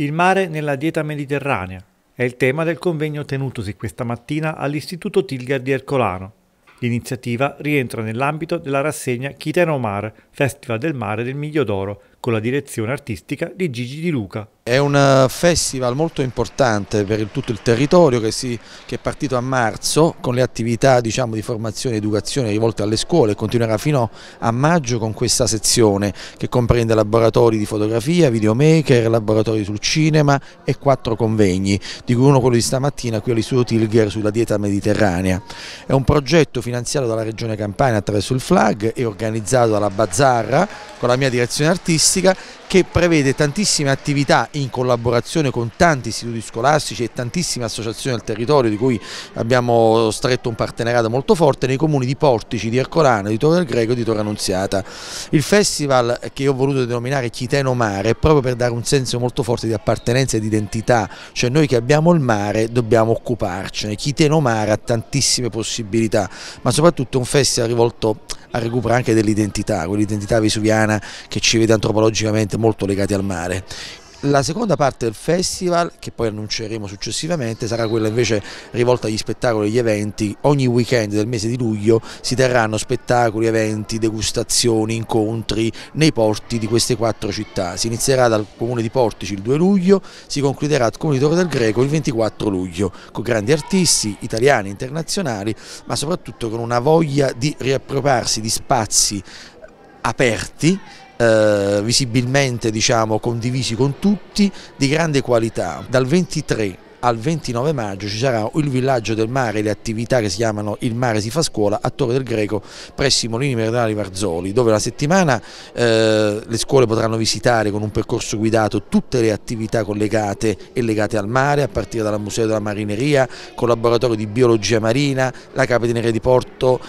Il mare nella dieta mediterranea è il tema del convegno tenutosi questa mattina all'Istituto Tilger di Ercolano. L'iniziativa rientra nell'ambito della rassegna Chiteno Mar, Festival del Mare del Miglio d'Oro, con la direzione artistica di Gigi Di Luca. È un eh, festival molto importante per tutto il territorio che, si, che, è partito a marzo con le attività diciamo, di formazione e educazione rivolte alle scuole e continuerà fino a maggio con questa sezione che comprende laboratori di fotografia, videomaker, laboratori sul cinema e quattro convegni, di cui uno quello di stamattina qui all'Istituto Tilger sulla dieta mediterranea. È un progetto finanziato dalla Regione Campania attraverso il FLAG e organizzato dalla Bazzarra con la mia direzione artistica che prevede tantissime attività in collaborazione con tanti istituti scolastici e tantissime associazioni del territorio di cui abbiamo stretto un partenariato molto forte nei comuni di Portici, di Ercolano, di Torre del Greco e di Torre Annunziata. Il festival che ho voluto denominare Chiteno Mare è proprio per dare un senso molto forte di appartenenza e di identità, cioè noi che abbiamo il mare dobbiamo occuparcene, Chiteno Mare ha tantissime possibilità, ma soprattutto è un festival rivolto a anche dell'identità, quell'identità vesuviana che ci vede antropologicamente molto legati al mare. La seconda parte del festival, che poi annunceremo successivamente, sarà quella invece rivolta agli spettacoli e agli eventi. Ogni weekend del mese di luglio si terranno spettacoli, eventi, degustazioni, incontri nei porti di queste quattro città. Si inizierà dal comune di Portici il 2 luglio, si concluderà al comune di Torre del Greco il 24 luglio, con grandi artisti italiani, internazionali, ma soprattutto con una voglia di riappropriarsi di spazi aperti eh, visibilmente diciamo, condivisi con tutti, di grande qualità. Dal 23 al 29 maggio ci sarà il villaggio del mare, le attività che si chiamano Il mare si fa scuola a Torre del Greco presso i Molini Meridionali Marzoli, dove la settimana eh, le scuole potranno visitare con un percorso guidato tutte le attività collegate e legate al mare, a partire dal Museo della Marineria, con laboratorio di biologia marina, la Capitaneria di Porto,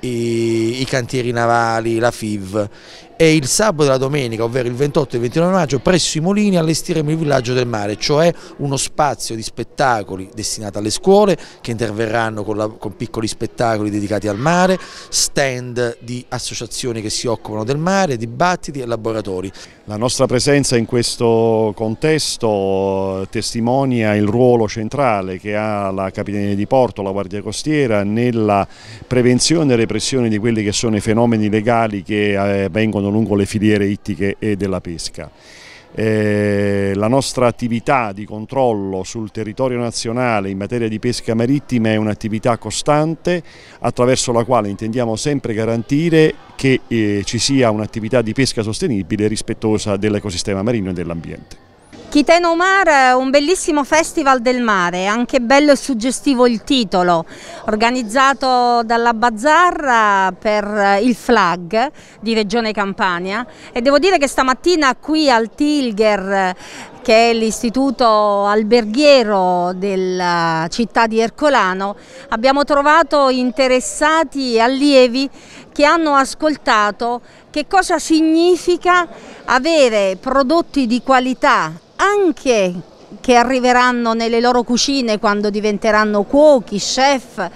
i, i cantieri navali, la FIV e il sabato e la domenica, ovvero il 28 e il 29 maggio, presso i Molini allestiremo il villaggio del mare, cioè uno spazio di spettacoli destinato alle scuole che interverranno con, la, con, piccoli spettacoli dedicati al mare, stand di associazioni che si occupano del mare, dibattiti e laboratori. La nostra presenza in questo contesto testimonia il ruolo centrale che ha la Capitaneria di Porto, la Guardia Costiera, nella prevenzione e repressione di quelli che sono i fenomeni legali che eh, vengono vanno lungo le filiere ittiche e della pesca. Eh, la nostra attività di controllo sul territorio nazionale in materia di pesca marittima è un'attività costante attraverso la quale intendiamo sempre garantire che eh, ci sia un'attività di pesca sostenibile rispettosa dell'ecosistema marino e dell'ambiente. Chiteno Mar è un bellissimo festival del mare, anche bello e suggestivo il titolo, organizzato dalla Bazzarra per il FLAG di Regione Campania. E devo dire che stamattina qui al Tilger che è l'istituto alberghiero della città di Ercolano, abbiamo trovato interessati allievi che hanno ascoltato che cosa significa avere prodotti di qualità anche che arriveranno nelle loro cucine quando diventeranno cuochi, chef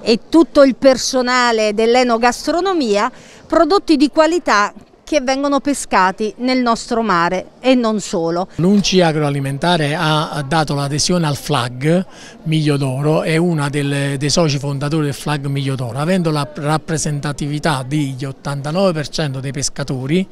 e tutto il personale dell'enogastronomia, prodotti di qualità che vengono pescati nel nostro mare e non solo. L'UNCI agroalimentare ha dato l'adesione al FLAG Miglio d'Oro, è delle, dei soci fondatori del FLAG Miglio d'Oro, avendo la rappresentatività degli 89% dei pescatori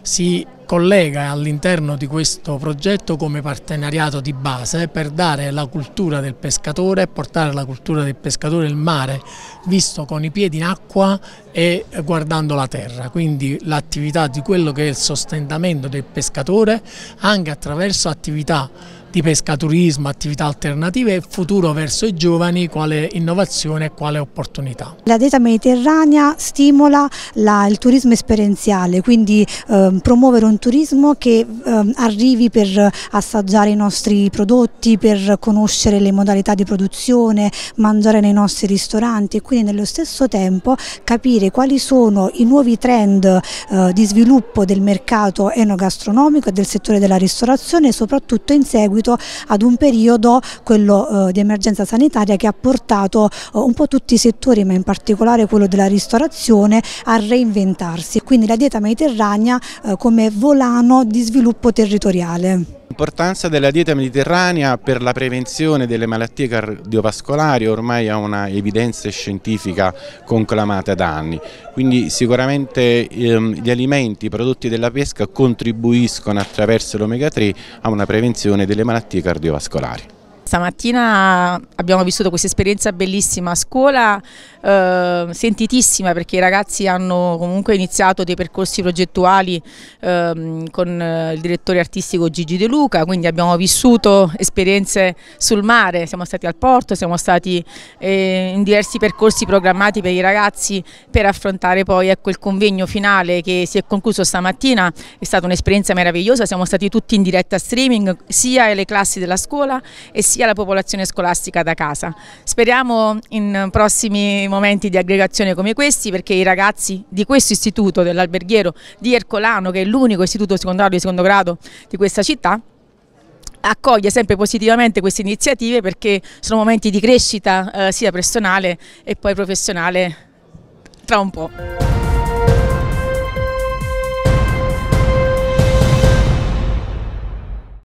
si collega all'interno di questo progetto come partenariato di base per dare la cultura del pescatore portare la cultura del pescatore il mare visto con i piedi in acqua e guardando la terra, quindi l'attività di quello che è il sostentamento del pescatore anche attraverso attività di pescaturismo, attività alternative e futuro verso i giovani, quale innovazione e quale opportunità. La dieta mediterranea stimola la, il turismo esperienziale, quindi eh, promuovere un turismo che eh, arrivi per assaggiare i nostri prodotti, per conoscere le modalità di produzione, mangiare nei nostri ristoranti e quindi nello stesso tempo capire quali sono i nuovi trend eh, di sviluppo del mercato enogastronomico e del settore della ristorazione soprattutto in seguito seguito ad un periodo, quello eh, di emergenza sanitaria, che ha portato eh, un po' tutti i settori, ma in particolare quello della ristorazione, a reinventarsi. Quindi la dieta mediterranea eh, come volano di sviluppo territoriale. L'importanza della dieta mediterranea per la prevenzione delle malattie cardiovascolari ormai ha una evidenza scientifica conclamata da anni, quindi sicuramente ehm, gli alimenti prodotti della pesca contribuiscono attraverso l'omega 3 a una prevenzione delle malattie cardiovascolari. Stamattina abbiamo vissuto questa esperienza bellissima a scuola, eh, sentitissima perché i ragazzi hanno comunque iniziato dei percorsi progettuali ehm, eh, con il direttore artistico Gigi De Luca, quindi abbiamo vissuto esperienze sul mare, siamo stati al porto, siamo stati eh, in diversi percorsi programmati per i ragazzi per affrontare poi ecco, il convegno finale che si è concluso stamattina, è stata un'esperienza meravigliosa, siamo stati tutti in diretta streaming sia alle classi della scuola e sia sia la popolazione scolastica da casa. Speriamo in prossimi momenti di aggregazione come questi perché i ragazzi di questo istituto dell'alberghiero di Ercolano che è l'unico istituto secondario di secondo grado di questa città accoglie sempre positivamente queste iniziative perché sono momenti di crescita eh, sia personale e poi professionale tra un po'.